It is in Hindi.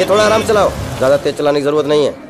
ये थोड़ा आराम चलाओ। ज़्यादा तेज चलाने की ज़रूरत नहीं है।